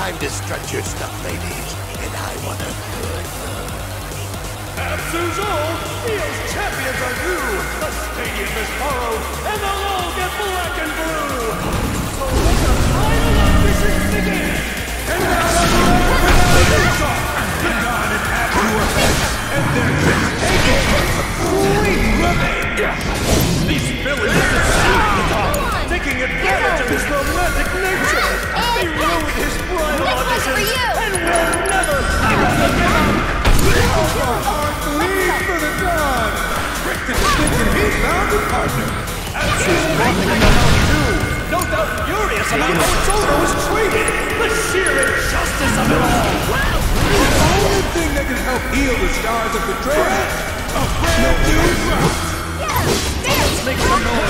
time to stretch your stuff, ladies, and I want a good Abzu's old, Neo's champions are new. The stadium is borrowed, and they'll all get black and blue. He found a partner. No doubt furious about how Soto was treated. The sheer injustice of it all. The only thing that can help heal the scars of the betrayal, a brand new drop. Let's make some noise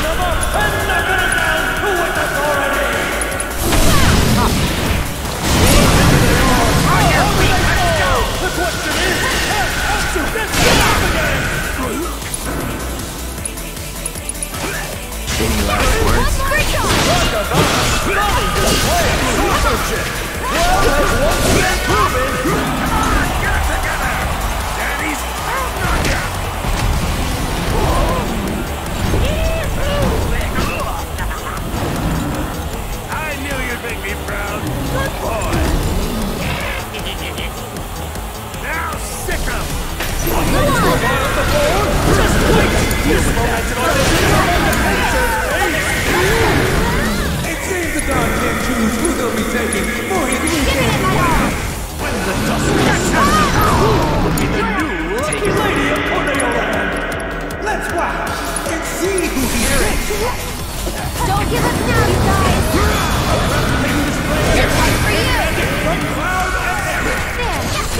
once again proven, I knew you'd make me proud. Good boy. now just momentum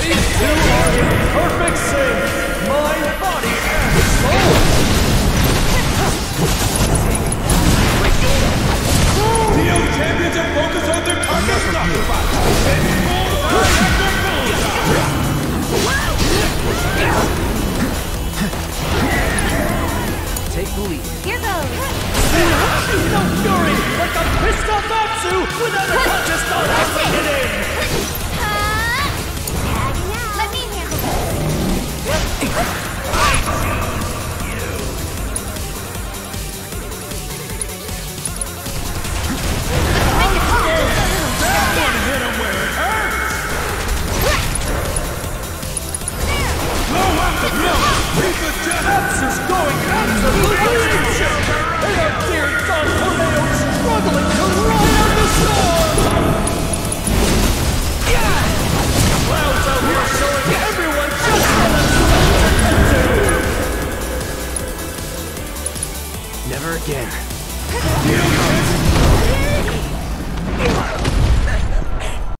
These two are in perfect sync. Mind, body, and soul. Champions are focused on their after. Take the lead. Here goes. No fury, like a pissed off Abzu without a conscious thought of hitting. Never again.